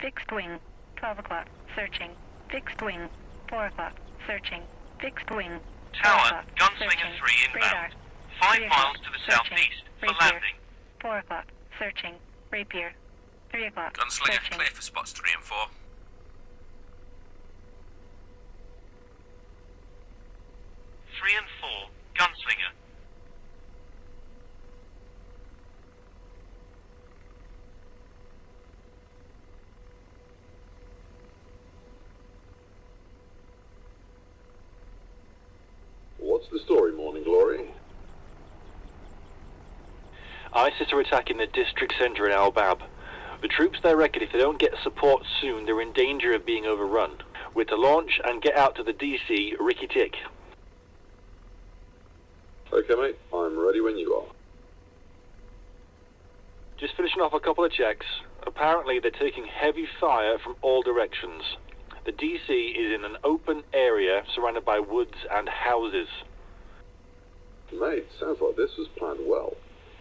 Fixed wing. 12 o'clock. Searching. Fixed wing. 4 o'clock. Searching. Fixed wing. 12 Tower. Gunslinger Searching. 3 inbound. Radar. 5 Three miles to the Searching. southeast for Rapier. landing. 4 o'clock. Searching. Rapier. 3 o'clock. Gunslinger Searching. clear for spots 3 and 4. Three and four, Gunslinger. What's the story, Morning Glory? ISIS are attacking the district center in Al Bab. The troops there reckon if they don't get support soon, they're in danger of being overrun. We're to launch and get out to the DC Ricky Tick. Okay, mate. I'm ready when you are. Just finishing off a couple of checks. Apparently, they're taking heavy fire from all directions. The DC is in an open area surrounded by woods and houses. Mate, sounds like this was planned well.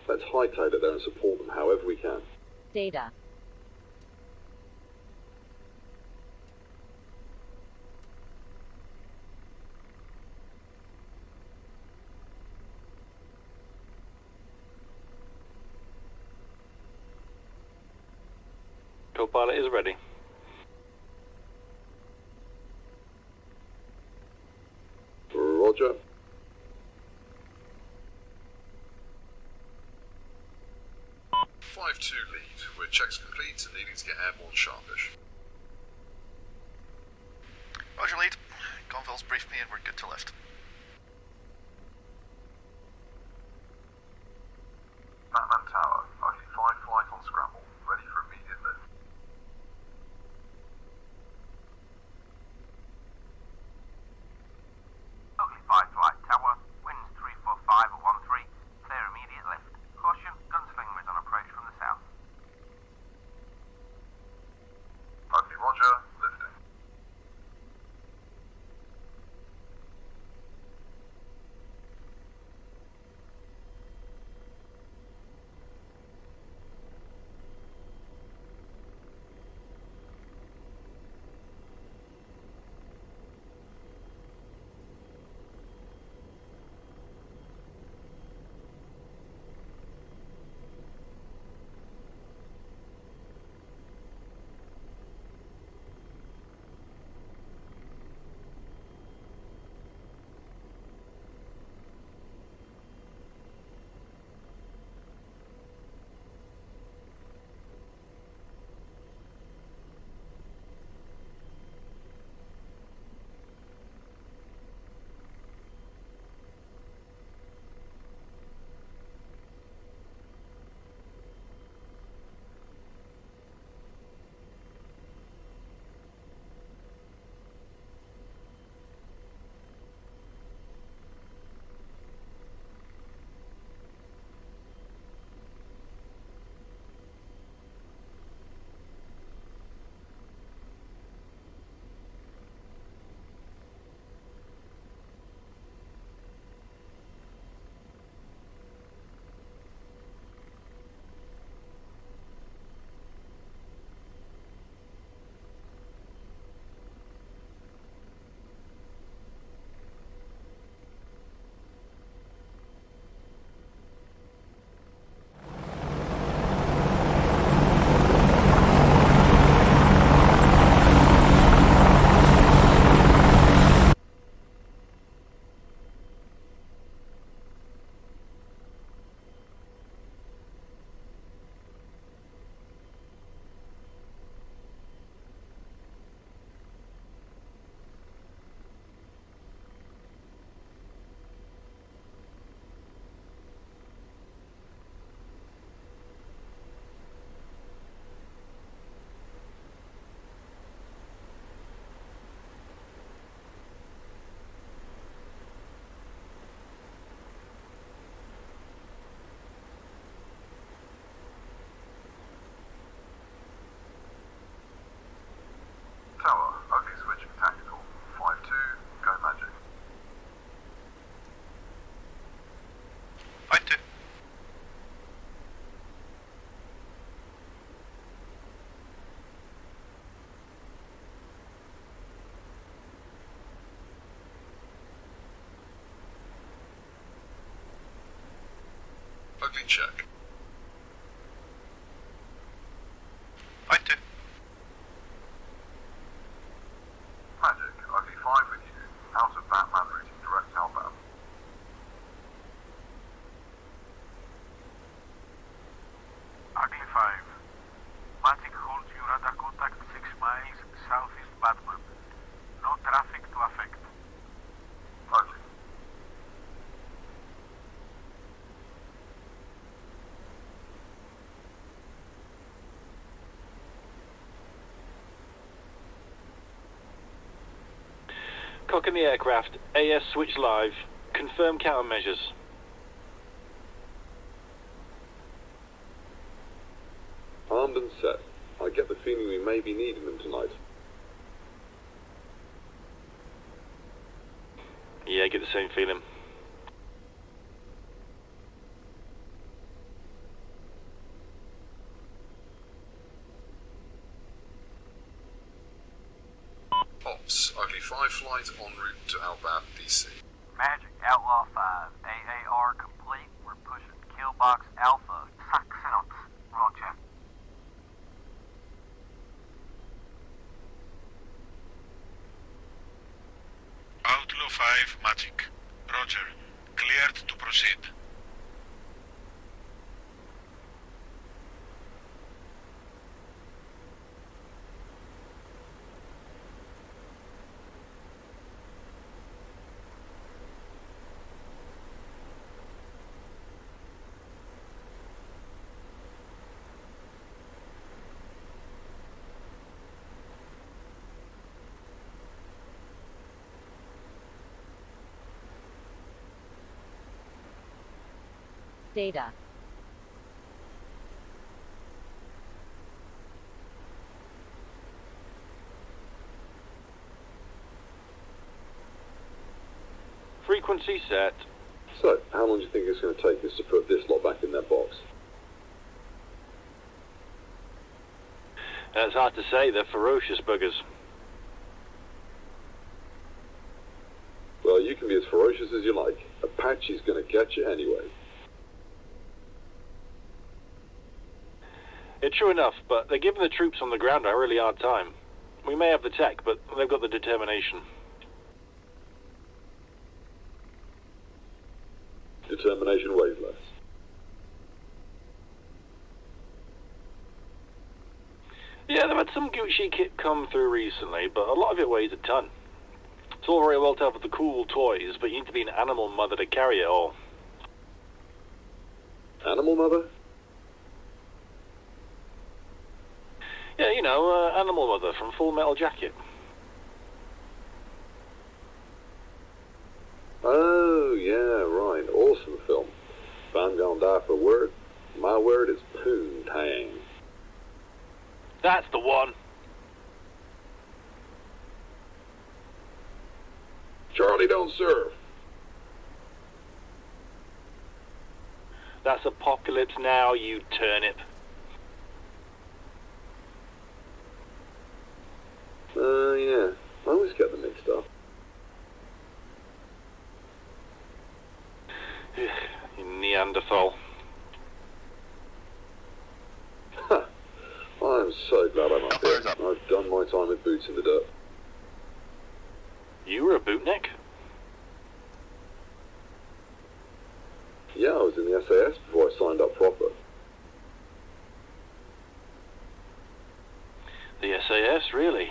Let's hightail it there and support them however we can. Data. Copilot is ready. Roger. Two lead. We're checks complete and needing to get airborne sharpish. Roger, lead. Gonville's briefed me and we're good to lift. Ugly check. Fine too. Magic, Ugly 5 with you. Out of Batman routing direct outbound. Ugly 5. Magic holds you radar contact 6 miles southeast Batman. No traffic to affect. Ugly. Cocking the aircraft. AS switch live. Confirm countermeasures. Armed and set. I get the feeling we may be needing them tonight. Yeah, I get the same feeling. Ops, Ugly 5 flight en route to outbound DC. Magic Outlaw 5. AAR complete. We're pushing Killbox Alpha. Saxenox. Roger. Outlaw 5 Magic. Roger. Cleared to proceed. Data. Frequency set. So, how long do you think it's going to take us to put this lot back in their box? It's hard to say. They're ferocious buggers. Well, you can be as ferocious as you like. Apache's going to get you anyway. Yeah, true enough, but they're giving the troops on the ground a really hard time. We may have the tech, but they've got the determination. Determination weighs less. Yeah, they've had some Gucci kit come through recently, but a lot of it weighs a ton. It's all very well to have the cool toys, but you need to be an animal mother to carry it all. Animal mother? Yeah, you know, uh, animal mother from Full Metal Jacket. Oh, yeah, right. Awesome film. If I'm to die for a word, my word is poontang. That's the one. Charlie don't serve. That's Apocalypse Now, you turnip. Uh, yeah. I always get them mixed up. You Neanderthal. Ha! I'm so glad I'm up here. I've done my time with boots in the dirt. You were a bootneck? Yeah, I was in the SAS before I signed up proper. The SAS, really?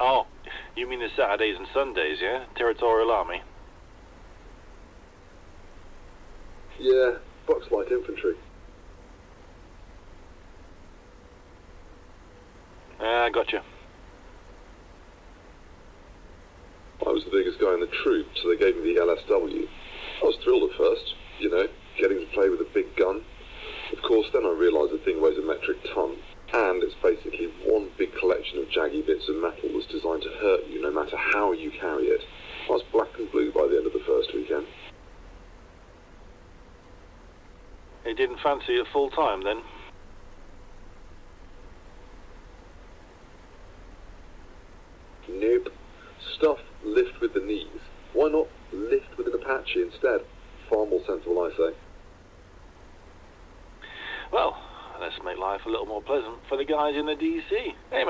Oh, you mean the Saturdays and Sundays, yeah? Territorial Army? Yeah, Bucks Light Infantry. Ah, gotcha. I was the biggest guy in the troop, so they gave me the LSW. I was thrilled at first, you know, getting to play with a big gun. Of course, then I realised the thing weighs a metric ton, and it's basically one big collection of jaggy bits of metal that's designed to hurt you no matter how you carry it. I was black and blue by the end of the first weekend. He didn't fancy it full time then? Nope. Stuff lift with the knees. Why not lift with an Apache instead? Far more sensible, I say. make life a little more pleasant for the guys in the DC. Hey,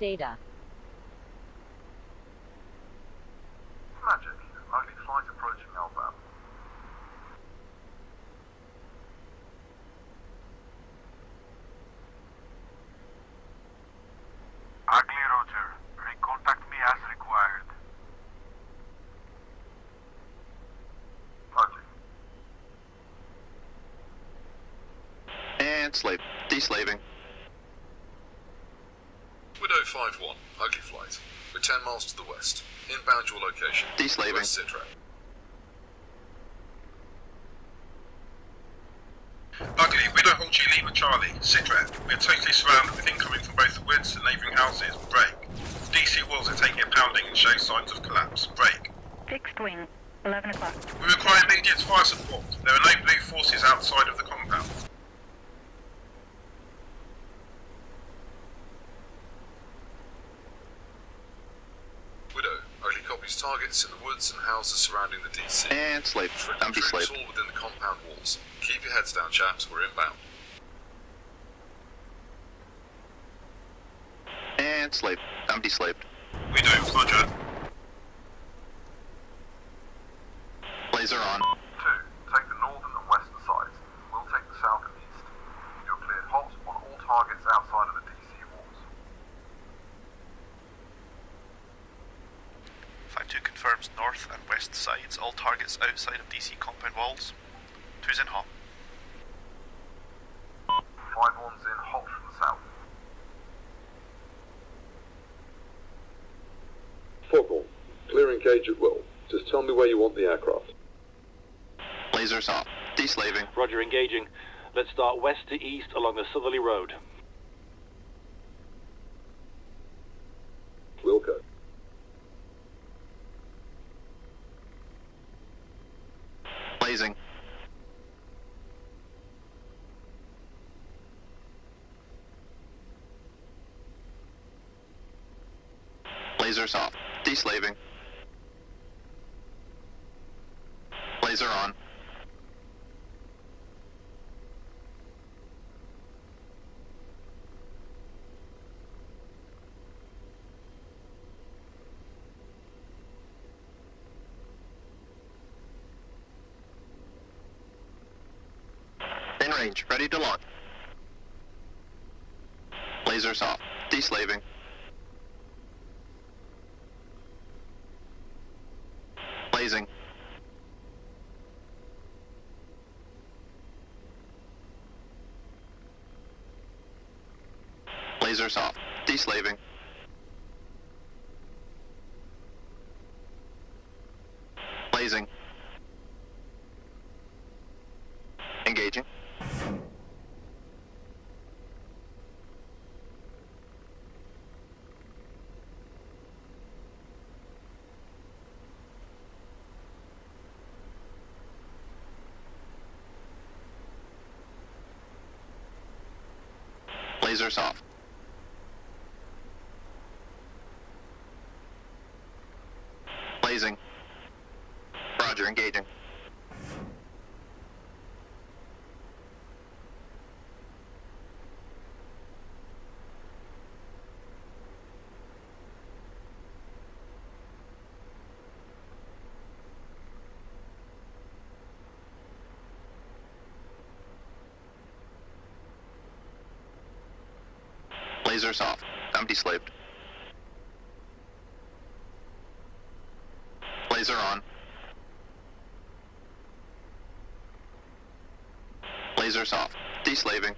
Data. Magic. Ugly flight approaching Albab. Ugly Roger. Recontact me as required. Ugly. And slave. Deslaving. Widow 5-1, ugly flight. We're 10 miles to the west. Inbound your location. Deslaving. West Sitrep. Ugly, we don't hold you Lima Charlie. Sitrep, we are totally surrounded with incoming from both the woods and neighbouring houses. Break. DC walls are taking a pounding and show signs of collapse. Break. Fixed wing, 11 o'clock. We require immediate fire support. There are no blue forces outside of the compound. Widow, ugly copies targets in the and houses surrounding the DC. And slave. Friendly Empty troops slave. all within the compound walls. Keep your heads down, chaps. We're inbound. And slave. Empty slave. We do, Roger. Laser on. Two. Take the northern and western sides. We'll take the south and east. You're cleared hot on all targets outside of the DC walls. 5-2 confirms north and west sides. All targets outside of DC compound walls. Two's in hot. Five one's in hot from the south. Foghorn, clear engage at will. Just tell me where you want the aircraft. Lasers off. Deslaving. Roger, engaging. Let's start west to east along the southerly road. Wilco. Blazing. Lasers off. Deslaving. Laser on. In range, ready to launch. Lasers off. Deslaving. Blazing. Lasers off. Deslaving. Blazing. Engaging. Lasers off. Blazing. Roger, engaging. Lasers off. I'm deslaved. Laser on. Lasers off. Deslaving.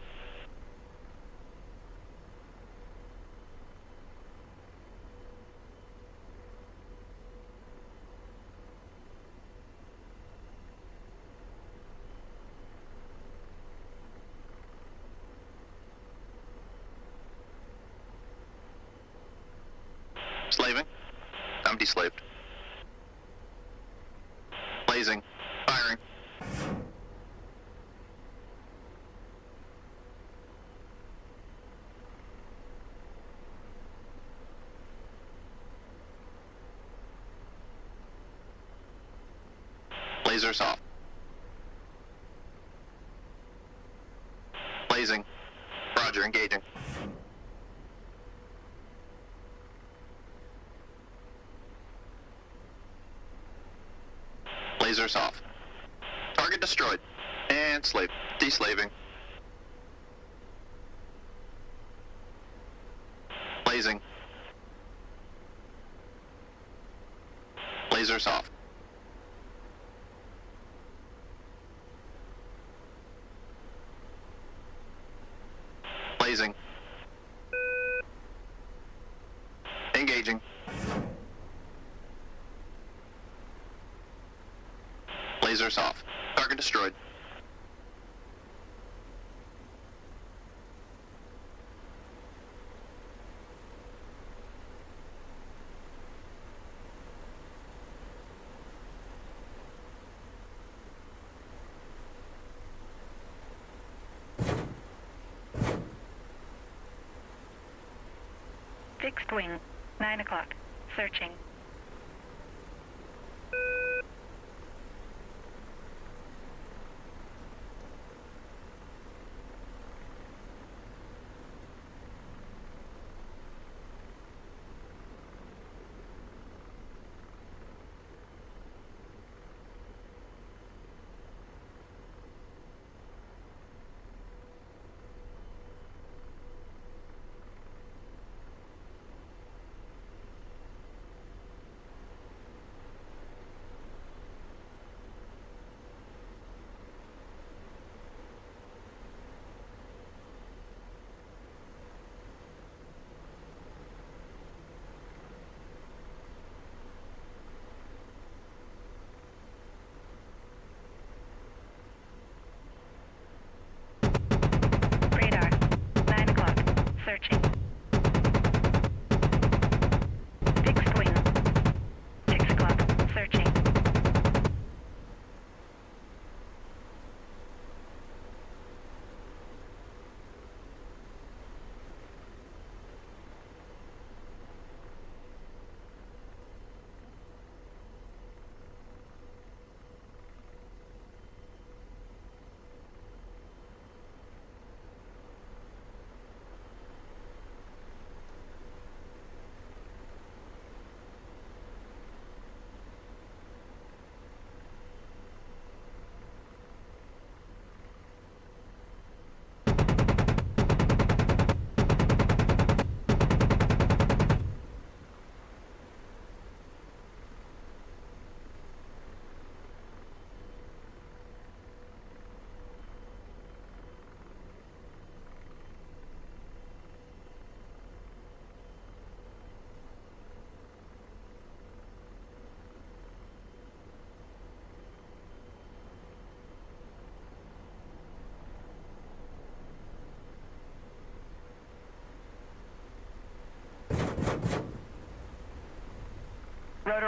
Slaving. I'm deslaved. Blazing. Firing. Lasers off. Blazing. Roger, engaging. Lasers off. Target destroyed. And slave. Deslaving. Blazing. Lasers off. Blazing. Engaging. Lasers off. Target destroyed. Fixed wing. 9 o'clock. Searching.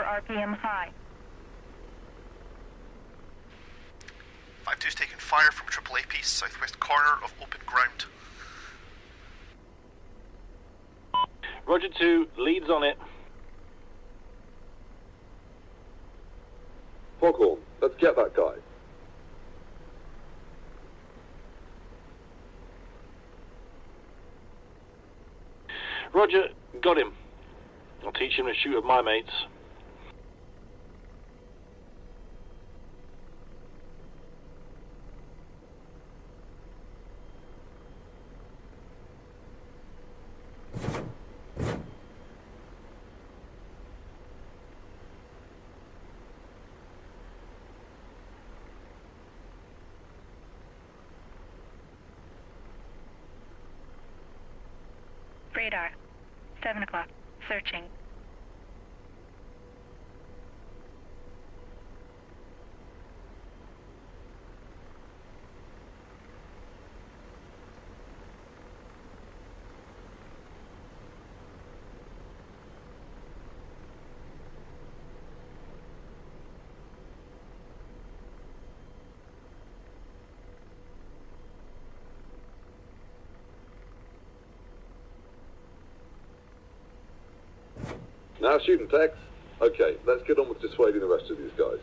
RPM high. 5-2's taking fire from AAA piece, southwest corner of open ground. Roger 2, leads on it. Foghorn, let's get that guy. Roger, got him. I'll teach him to shoot at my mates. Radar. 7 o'clock. Searching. Now shooting Tex. Okay, let's get on with dissuading the rest of these guys.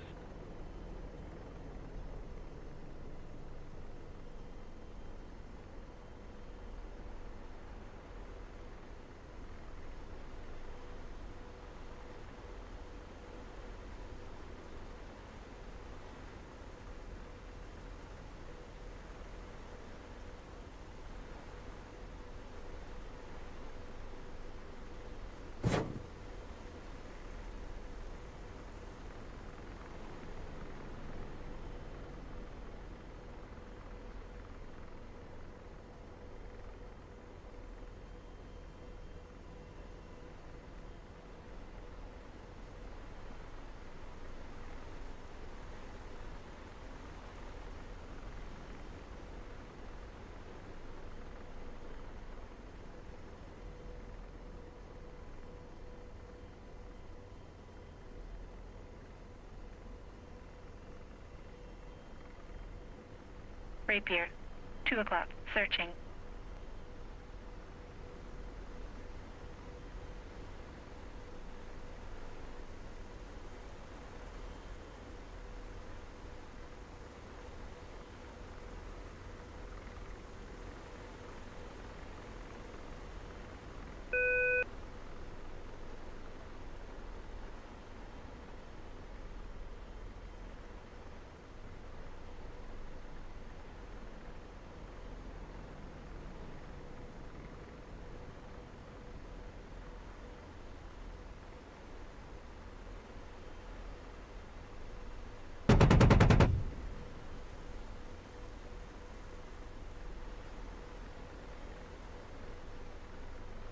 Rapier. 2 o'clock. Searching.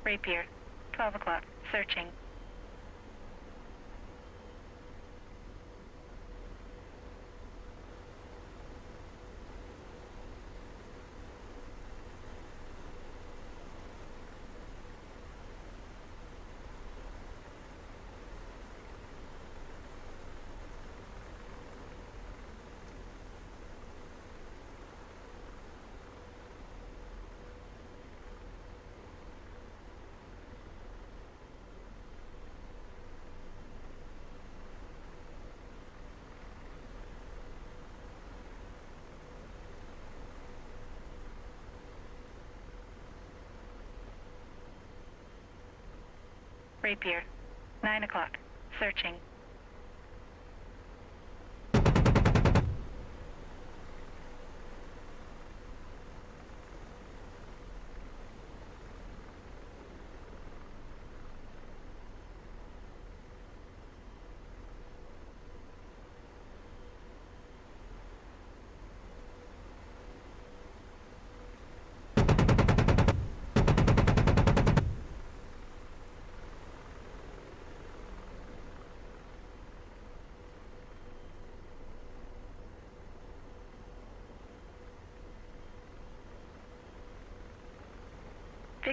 Rapier. 12 o'clock. Searching. Rapier. 9 o'clock. Searching.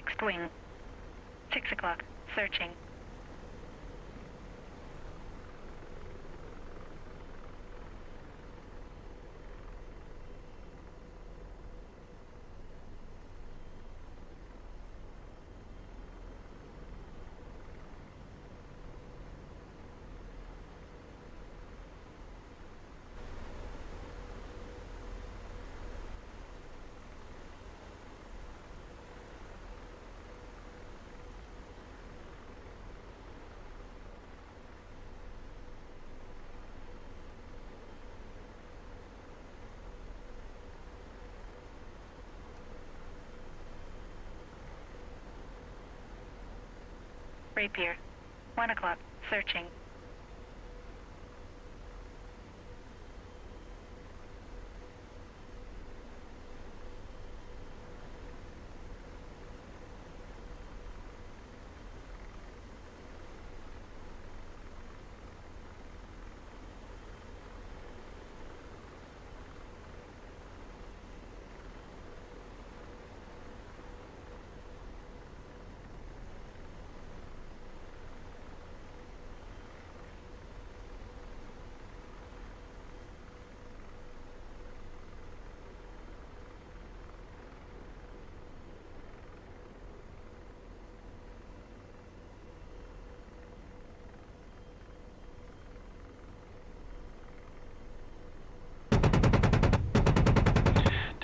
Fixed wing. 6 o'clock. Searching. Rapier. 1 o'clock. Searching.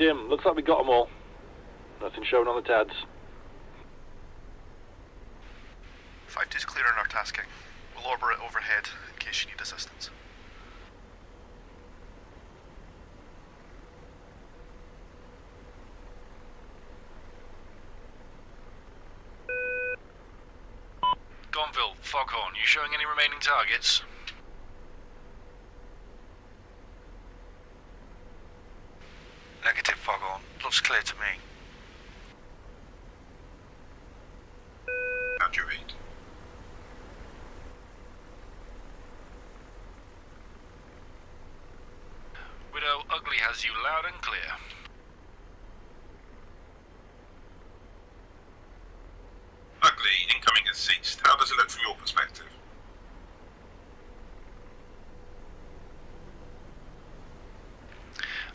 Dim, looks like we got them all. Nothing shown on the TADs. 5 is clear on our tasking. We'll orbit it overhead in case you need assistance. Gonville, Foghorn, you showing any remaining targets? Negative, Foghorn. Looks clear to me. How do you read? Widow Ugly has you loud and clear. Ugly, incoming has ceased. How does it look from your perspective?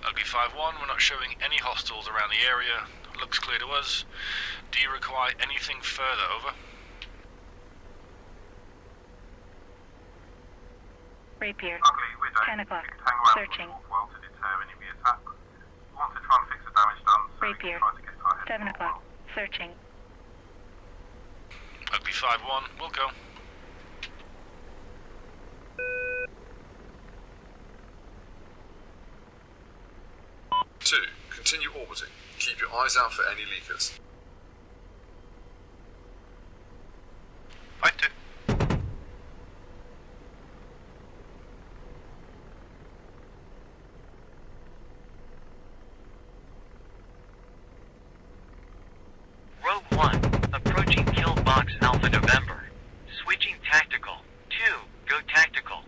Ugly 5-1, we're not showing any hostiles around the area. Looks clear to us. Do you require anything further, over? Rapier. Ugly, Widow. 10 o'clock. Searching. for Northwell to determine if the attack. We want to try and fix the damage done so we Rapier. can try to get to 7 o'clock. Searching. Ugly 5-1, we'll go. Two, continue orbiting. Your eyes out for any leakers. 5 2. Rogue One, approaching kill box Alpha November. Switching tactical. Two, go tactical.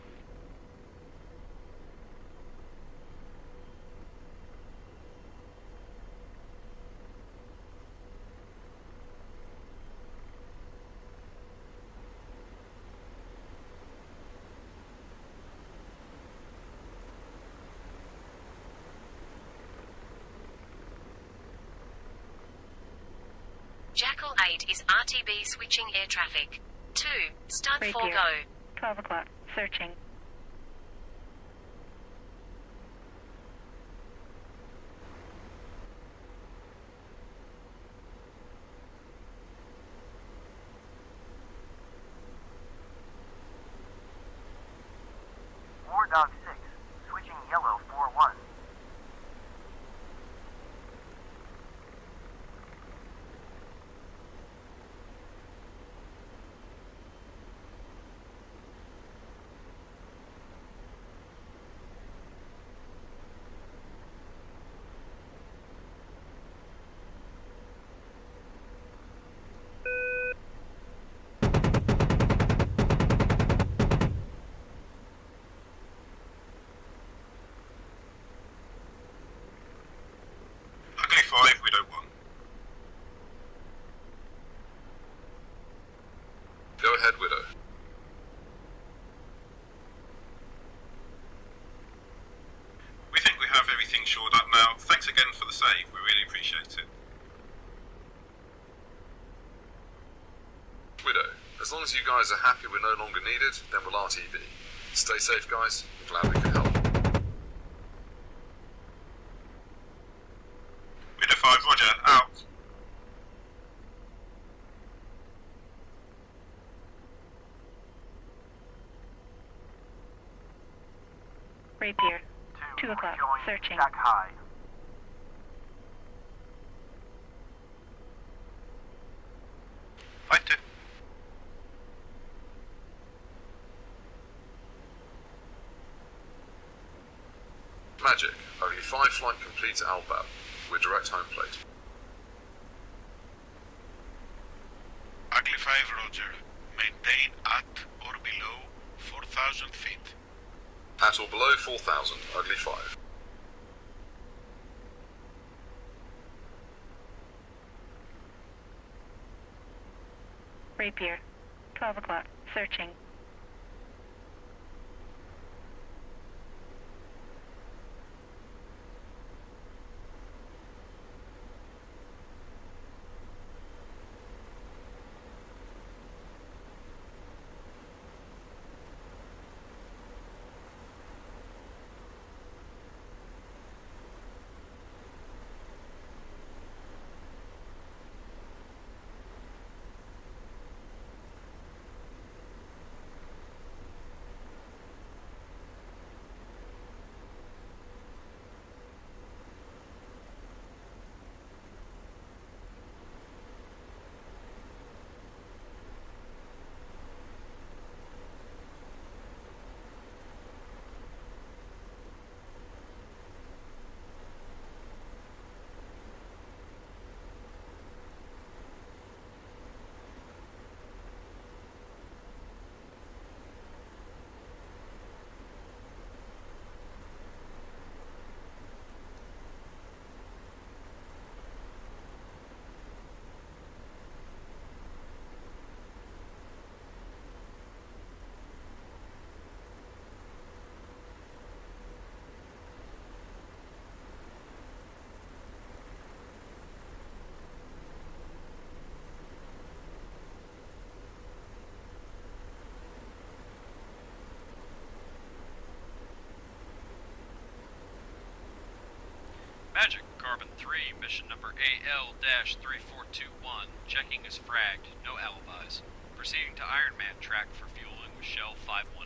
8 is RTB switching air traffic. 2. Start for Rapier. go. 12 o'clock. Searching. War Dog 6, switching yellow 4-1. Ugly 5, Widow 1. Go ahead, Widow. We think we have everything shored up now. Thanks again for the save. We really appreciate it. Widow, as long as you guys are happy we're no longer needed, then we'll RTB. Stay safe, guys. Glad we could help. Widow 5, Roger. Out. Rapier. 2 o'clock. Searching. Jack High. Five two. Magic, only five flight complete to Albab. We're direct home plate. Ugly 5, Roger. Maintain at or below 4,000 feet. At or below 4,000, Ugly 5. Rapier. 12 o'clock. Searching. Magic, Carbon 3, mission number AL-3421. Checking is fragged, no alibis. Proceeding to Iron Man track for fueling with Shell 5-1.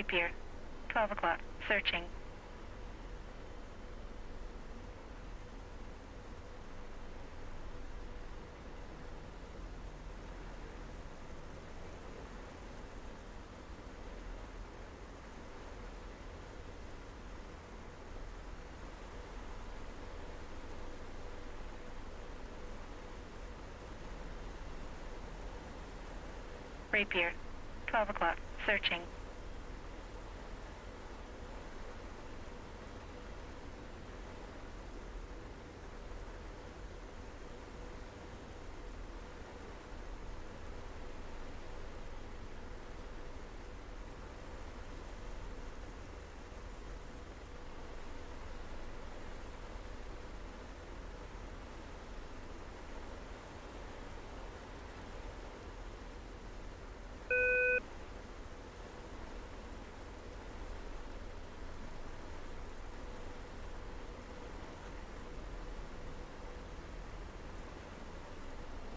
Rapier. 12 o'clock. Searching. Rapier. 12 o'clock. Searching.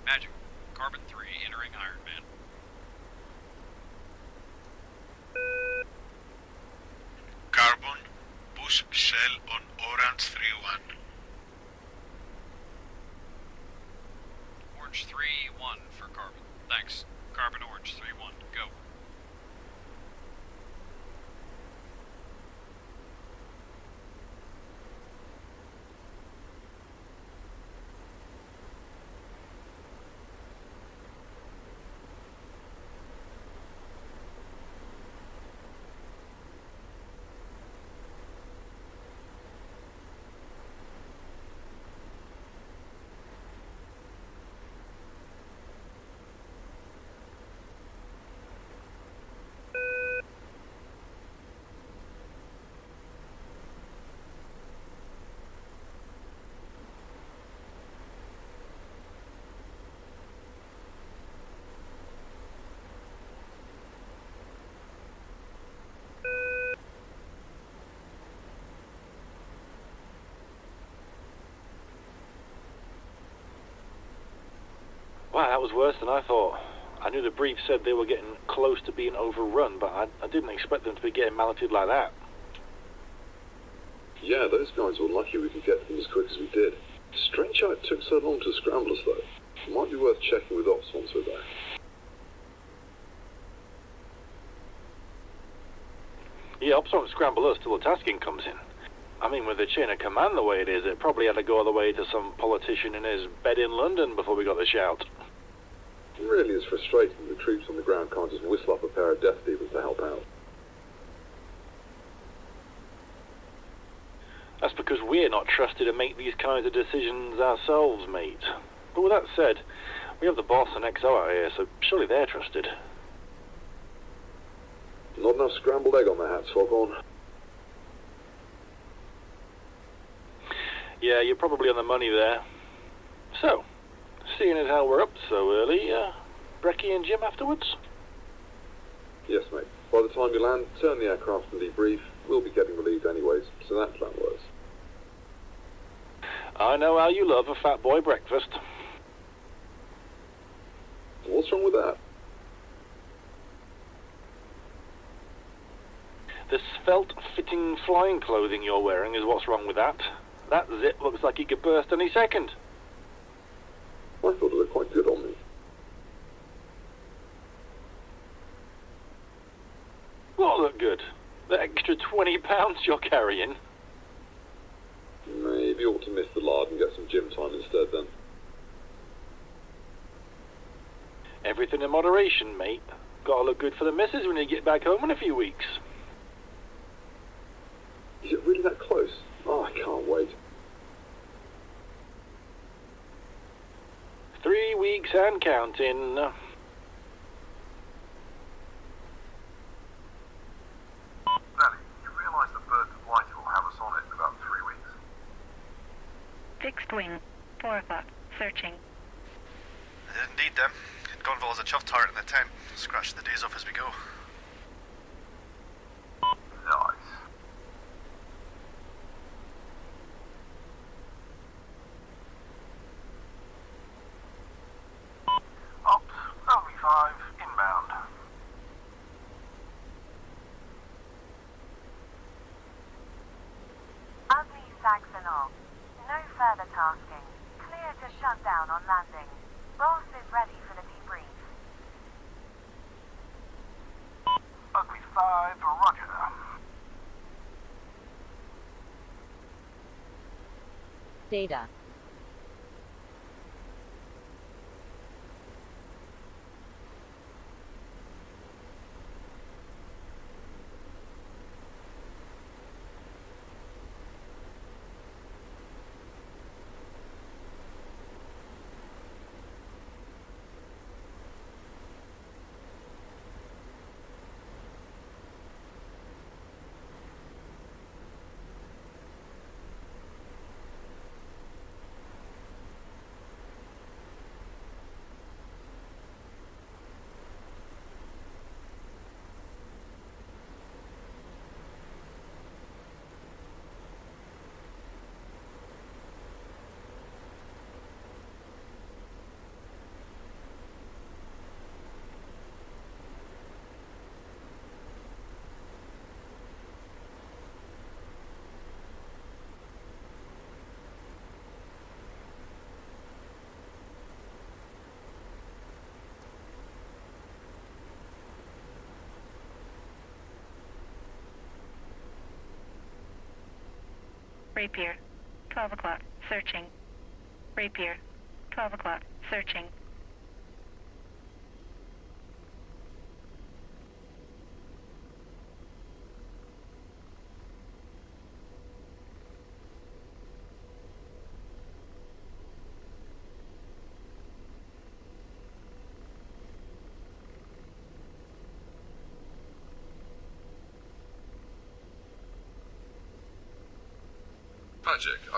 Magic. Carbon 3 entering Iron Man. Carbon, push shell on Orange 3-1. Orange 3-1 for Carbon. Thanks. Carbon Orange 3-1. Go. Wow, that was worse than I thought. I knew the brief said they were getting close to being overrun, but I, I didn't expect them to be getting malleted like that. Yeah, those guys were lucky we could get them as quick as we did. Strange how it took so long to scramble us, though. Might be worth checking with Ops once we're back. Yeah, Ops won't scramble us till the tasking comes in. I mean, with the chain of command the way it is, it probably had to go all the way to some politician in his bed in London before we got the shout. It really is frustrating the troops on the ground can't just whistle up a pair of death demons to help out. That's because we're not trusted to make these kinds of decisions ourselves, mate. But with that said, we have the boss and XO out here, so surely they're trusted. Not enough scrambled egg on their hats, Foghorn. Yeah, you're probably on the money there. So, seeing as how we're up so early, uh, Brecky and gym afterwards? Yes, mate. By the time you land, turn the aircraft and debrief. We'll be getting relieved anyways, so that plan works. I know how you love a fat boy breakfast. What's wrong with that? The svelte-fitting flying clothing you're wearing is what's wrong with that. That zip looks like it could burst any second. I thought it looked quite good on me. What look good? The extra 20 pounds you're carrying? Maybe you ought to miss the lard and get some gym time instead then. Everything in moderation, mate. Gotta look good for the missus when you get back home in a few weeks. Is it really that close? Oh, I can't wait. Three weeks and counting. Nelly, you realise that Birds of White will have us on it in about three weeks? Fixed wing. 4 o'clock. Searching. I didn't need them. Gunville has a chuff turret in the tent. Scratch the days off as we go. Nice. Ops, LV5, inbound. Ugly Saxon off. No further tasking. Clear to shut down on landing. Boss is ready for the debrief. Ugly 5, roger. Data. Rapier. 12 o'clock. Searching. Rapier. 12 o'clock. Searching.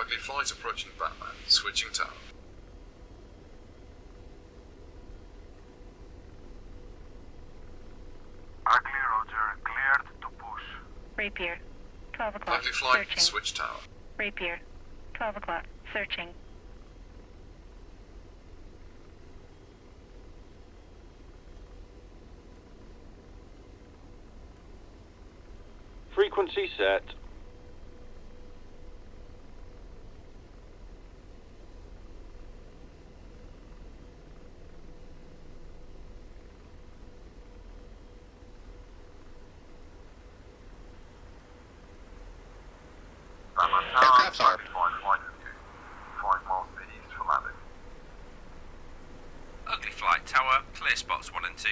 Magic, ugly flight approaching Batman, switching tower. Ugly Roger, cleared to push. Rapier. 12 o'clock. Ugly flight, Searching. switch tower. Rapier. 12 o'clock. Searching. Frequency set. Batman Tower, five flight of you. Five miles to the east for landing. Ugly Flight Tower, clear spots 1 and 2.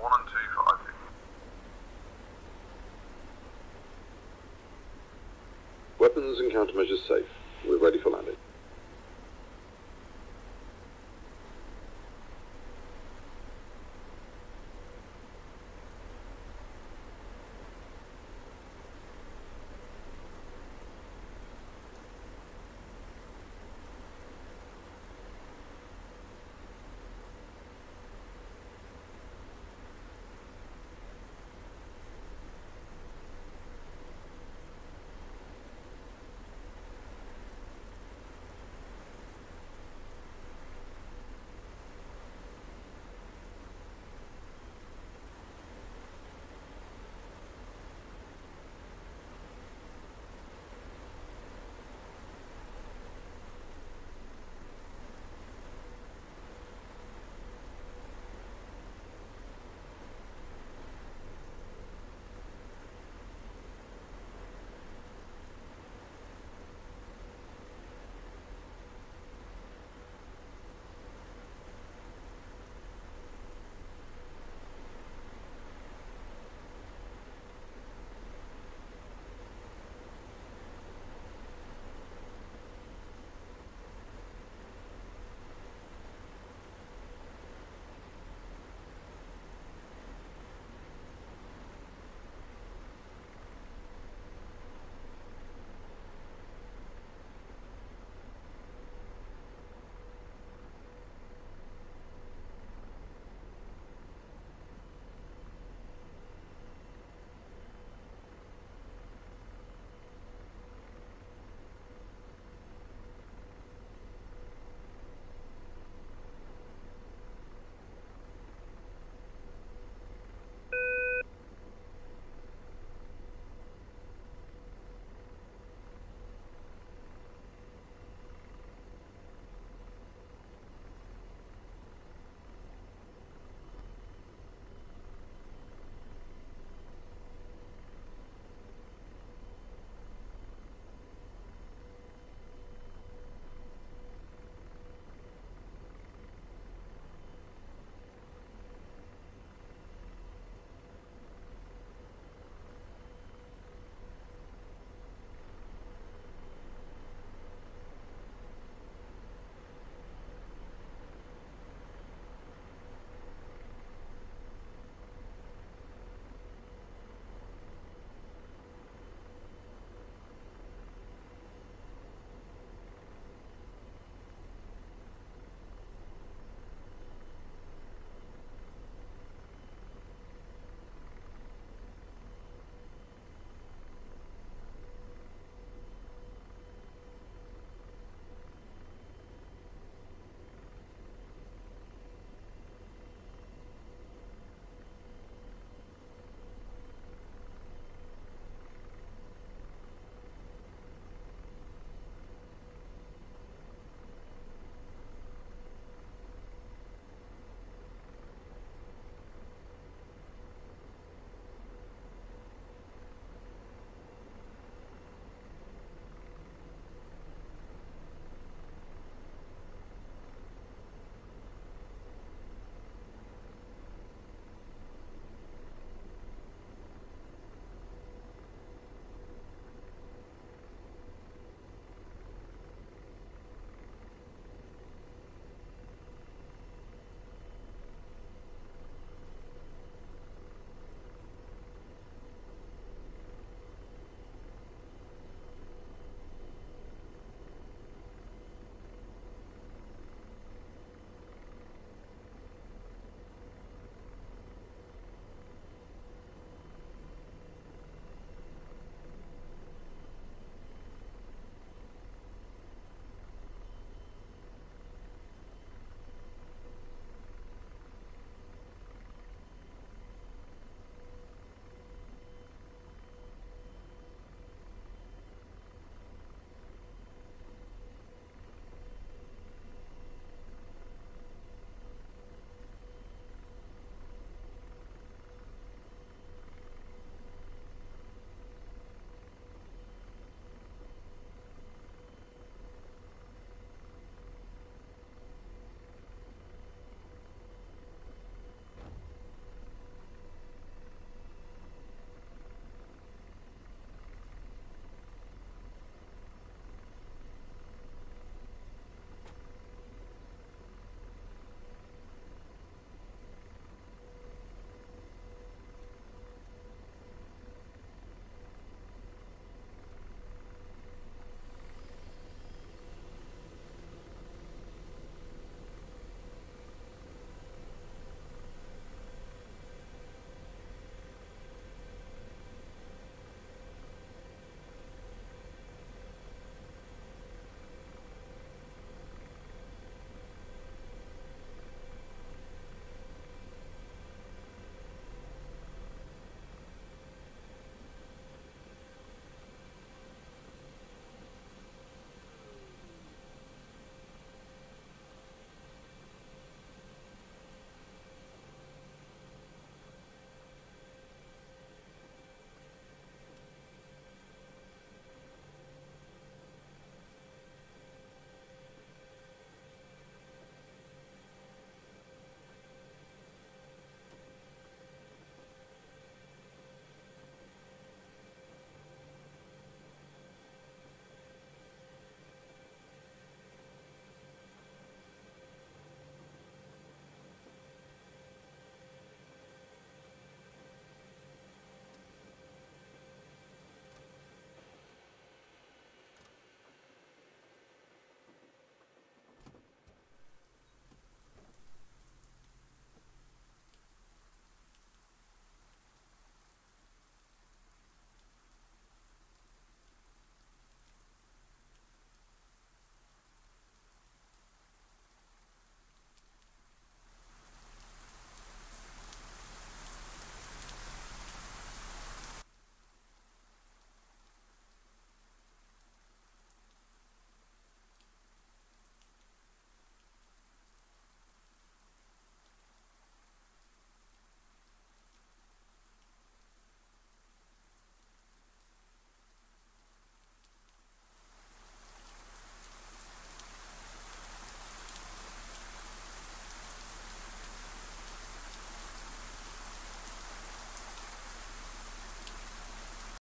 One and two for Ugly. Weapons and countermeasures safe.